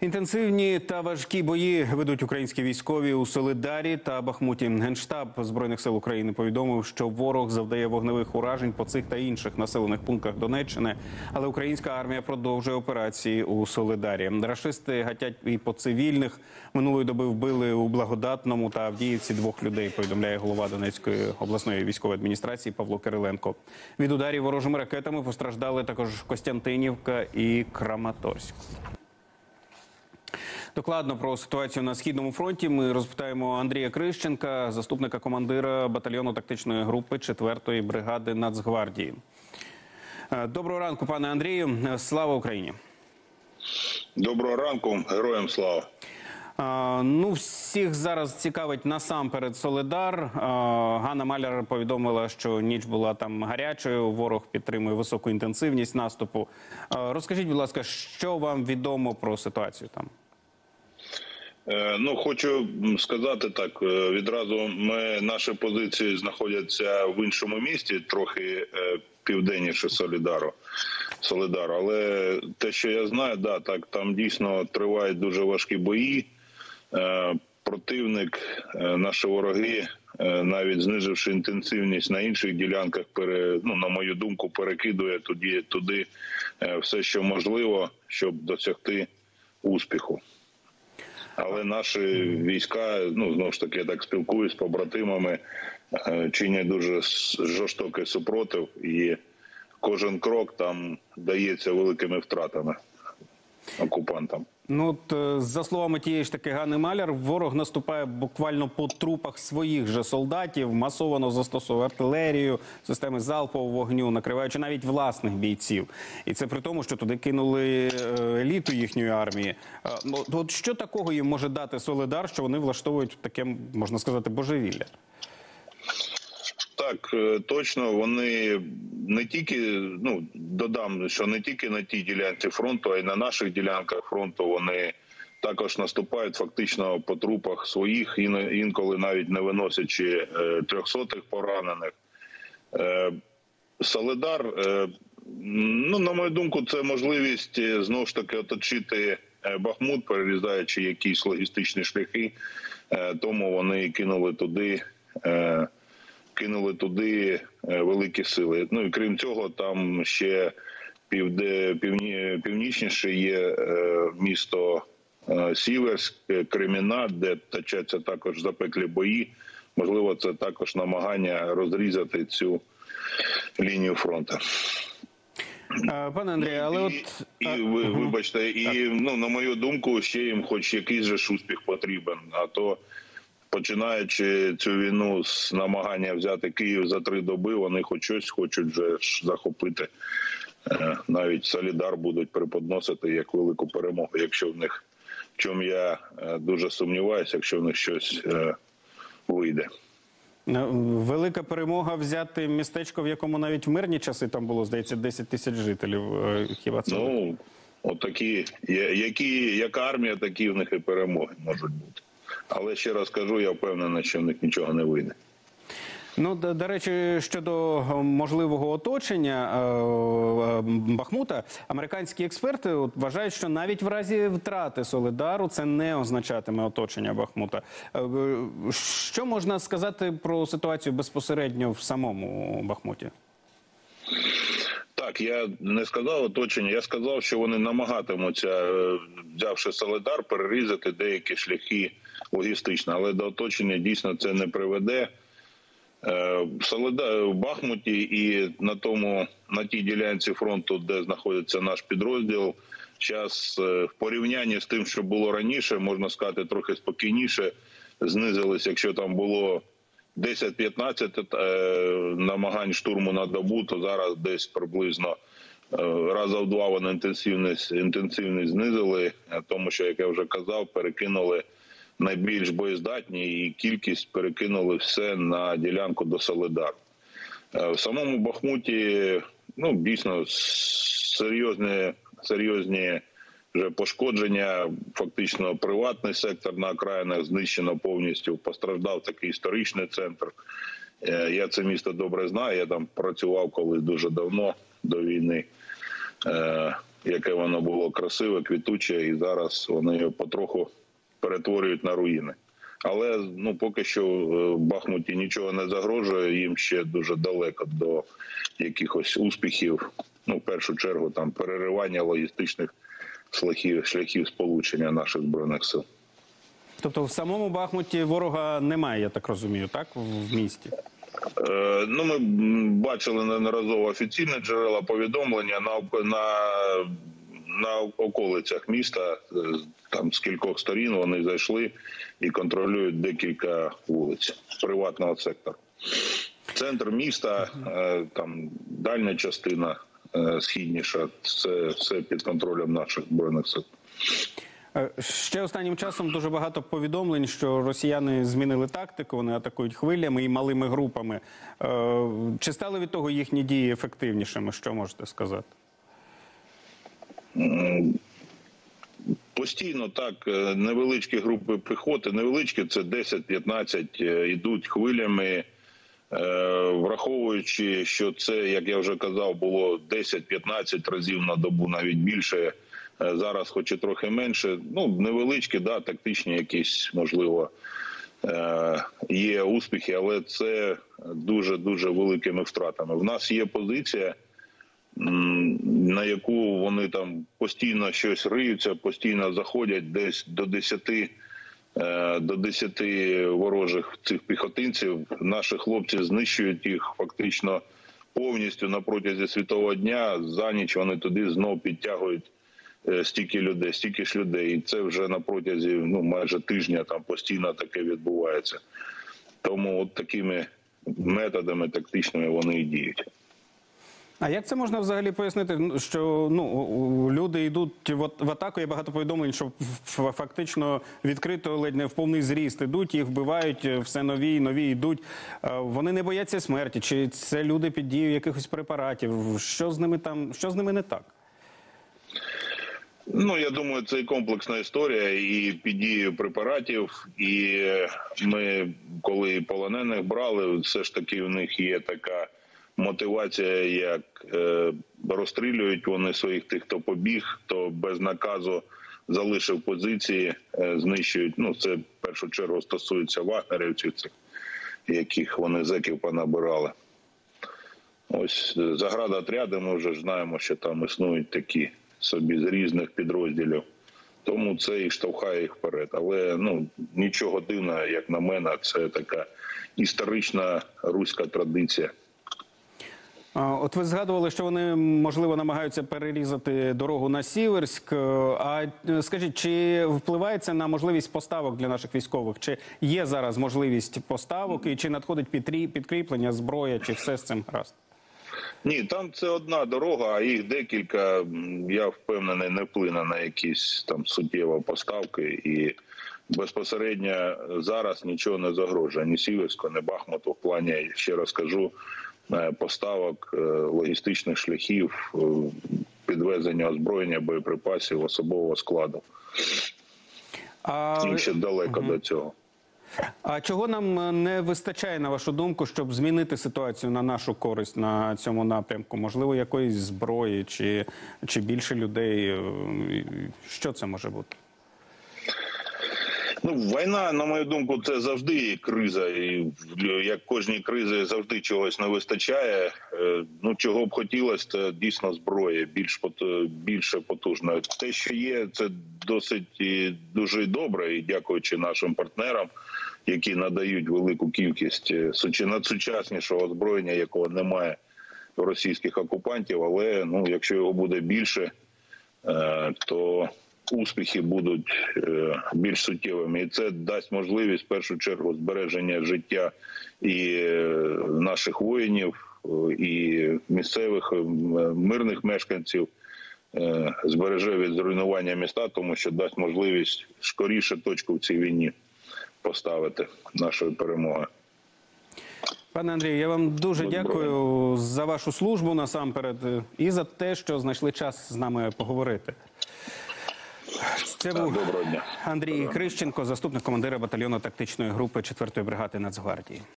Інтенсивні та важкі бої ведуть українські військові у Солидарі та Бахмуті. Генштаб збройних сил України повідомив, що ворог завдає вогневих уражень по цих та інших населених пунктах Донеччини, але українська армія продовжує операції у Солидарі. Рашисти гатять і по цивільних минулої доби вбили у благодатному та Авдіївці двох людей. Повідомляє голова Донецької обласної військової адміністрації Павло Кириленко. Від ударів ворожими ракетами постраждали також Костянтинівка і Краматорськ. Докладно про ситуацію на східному фронті ми розпитаємо Андрія Крищенка, заступника командира батальйону тактичної групи 4-ї бригади Нацгвардії. Е, Доброго ранку, пане Андрію. Е, Слава Україні. Доброго ранку, героям слава. Ну, всіх зараз цікавить насамперед Солидар. Ганна Маляр повідомила, що ніч була там гарячою. Ворог підтримує високу інтенсивність наступу. Розкажіть, будь ласка, що вам відомо про ситуацію там? Е, Ну, хочу сказати так. е, Відразу ми наші позиції знаходяться в іншому місті, трохи е, південніше Солідару. Солидару. Але те, що я знаю, да, так там дійсно тривають дуже важкі бої. Е, Противник, е, наші вороги, е, навіть зниживши інтенсивність на інших ділянках, пере, ну, на мою думку, перекидує туди, туди все, що можливо, щоб досягти успіху. Але наші війська, ну знову ж таки, я так спілкуюсь з побратимами, чинять дуже жорстокий супротив, і кожен крок там дається великими втратами окупантам. Ну, от, е, за словами тієї ж таки Ганни Маляр, ворог наступає буквально по трупах своїх же солдатів, масово застосовує артилерію, системи залпового вогню, накриваючи навіть власних бійців. І це при тому, що туди кинули е, еліту їхньої армії. Е, ну, От що такого їм може дати Солидар, що вони влаштовують таке, можна сказати, божевілля? Так, точно вони не тільки ну додам, що не тільки на тій ділянці фронту, а й на наших ділянках фронту вони також наступають фактично по трупах своїх, інколи навіть не виносячи е, трьохсотих поранених. Е, Солидар, е, ну на мою думку, це можливість знову ж таки оточити Бахмут, перерізаючи якісь логістичні шляхи. Тому вони кинули туди. Кинули туди е, великі сили. Ну і крім цього, там ще півде, півні, північніше є е, місто е, Сіверськ, Креміна, де точаться також запеклі бої. Можливо, це також намагання розрізати цю лінію фронту. Пане Андрію, але от І, е, і ви, вибачте, і ну на мою думку, ще їм хоч якийсь же ж успіх потрібен. А то починаючи цю війну з намагання взяти Київ за три доби, вони хоч щось хочуть вже захопити. Е, Навіть Солідар будуть преподносити як велику перемогу, якщо в них в чому я е, дуже сумніваюся, якщо в них щось е, вийде. велика перемога взяти містечко, в якому навіть в мирні часи там було, здається, 10 тисяч жителів. Хіба це Ну отакі, які яка армія, такі в них і перемоги можуть бути. Але ще раз кажу, я впевнений, що в них нічого не вийде. Ну, до, до речі, щодо е, можливого оточення е, е, Бахмута, американські експерти вважають, що навіть в разі втрати Солидару це не означатиме оточення Бахмута. Е, Що можна сказати про ситуацію безпосередньо в самому Бахмуті? Так, я не сказав оточення, я сказав, що вони намагатимуться, е, взявши Солидар, перерізати деякі шляхи логістично, але до оточення дійсно це не приведе. Е, Солидар в Бахмуті і на тому на тій ділянці фронту, де знаходиться наш підрозділ, зараз в порівнянні з тим, що було раніше, можна сказати, трохи спокійніше знизились, якщо там було 10-15 е, намагань штурму на добу, то зараз десь приблизно е, раза в два вони інтенсивність, інтенсивність знизили, е, тому що, як я вже казав, перекинули найбільш боєздатні і кількість перекинули все на ділянку до Солидару. Е, В самому Бахмуті ну дійсно серйозні, серйозні вже пошкодження. Фактично, приватний сектор на окраїнах знищено повністю. Постраждав такий історичний центр. Е, Я це місто добре знаю. Я там працював колись дуже давно до війни. Е, яке воно було красиве, квітуче, і зараз вони його потроху перетворюють на руїни. Але ну поки що е, Бахмуті нічого не загрожує. Їм ще дуже далеко до якихось успіхів. Ну, в першу чергу, там переривання логістичних шляхів, шляхів сполучення наших збройних сил. Тобто в самому Бахмуті ворога немає, я так розумію, так? В місті. Е, Ну, ми бачили неодноразово офіційні джерела повідомлення на на, на околицях міста. е, Там з кількох сторін вони зайшли і контролюють декілька вулиць приватного сектору. Центр міста, е, там дальня частина східніша, це все під контролем наших збройних сил. Е, Ще останнім часом дуже багато повідомлень, що росіяни змінили тактику, вони атакують хвилями і малими групами. Е, Чи стали від того їхні дії ефективнішими? Що можете сказати? Постійно так е, невеличкі групи піхоти, невеличкі це 10-15, е, йдуть хвилями, е, враховуючи, що це, як я вже казав, було 10-15 разів на добу, навіть більше. Е, Зараз, хоч і трохи менше, ну невеличкі, да, тактичні, якісь можливо е, є успіхи, але це дуже дуже великими втратами. В нас є позиція на яку вони там постійно щось риються, постійно заходять десь до 10, е, до 10 ворожих цих піхотинців. Наші хлопці знищують їх фактично повністю на протязі світового дня. За ніч вони туди знов підтягують е, стільки людей, стільки ж людей. І це вже на протязі ну майже тижня там постійно таке відбувається. Тому от такими методами тактичними вони і діють. А як це можна взагалі пояснити? Ну, Що ну люди йдуть в, атаку? Є багато повідомлень, що фактично відкрито ледь не в повний зріст ідуть, їх вбивають е, все нові і нові йдуть. Вони не бояться смерті. Чи це люди під дією якихось препаратів? Що з ними там? Що з ними не так? Ну я думаю, це і комплексна історія, і під дією препаратів. І ми, коли полонених брали, все ж таки в них є така мотивація, як е, розстрілюють вони своїх тих, хто побіг, хто без наказу залишив позиції, е, знищують. Ну це в першу чергу стосується вагнерівців, яких вони зеків понабирали. Ось е, заградотряди, ми вже знаємо, що там існують такі собі з різних підрозділів. Тому це і штовхає їх вперед. Але ну нічого дивного, як на мене, це така історична руська традиція. От ви згадували, що вони можливо намагаються перерізати дорогу на Сіверськ. Е, А е, скажіть, чи впливає це на можливість поставок для наших військових? Чи є зараз можливість поставок і чи надходить підкріплення, зброя, чи все з цим гаразд? Ні, там це одна дорога, а їх декілька. Я впевнений, не вплине на якісь там суттєві поставки. І безпосередньо зараз нічого не загрожує ні Сіверську, ні Бахмуту. В плані ще раз кажу, поставок е, логістичних шляхів, е, підвезення озброєння, боєприпасів, особового складу. А, Їм ще далеко до цього. а чого нам е, не вистачає, на вашу думку, щоб змінити ситуацію на нашу користь на цьому напрямку? Можливо, якоїсь зброї чи, чи більше людей? Е, Що це може бути? Ну, війна, на мою думку, це завжди криза. І як кожній кризи завжди чогось не вистачає. Е, Ну чого б хотілося, це дійсно зброя, більш більше потужна. Те, що є, це досить дуже добре, і дякуючи нашим партнерам, які надають велику кількість е, суча- надсучаснішого озброєння, якого немає російських окупантів. Але ну, якщо його буде більше, е, то успіхи будуть е, більш суттєвими, і це дасть можливість в першу чергу збереження життя і е, наших воїнів, е, і місцевих мирних мешканців. Збереже від зруйнування міста, тому що дасть можливість скоріше точку в цій війні поставити нашої перемоги. Пане Андрію, я вам дуже дякую за вашу службу насамперед і за те, що знайшли час з нами поговорити. Це був Доброго дня. Андрій Крищенко, заступник командира батальйону тактичної групи 4-ї бригади Нацгвардії.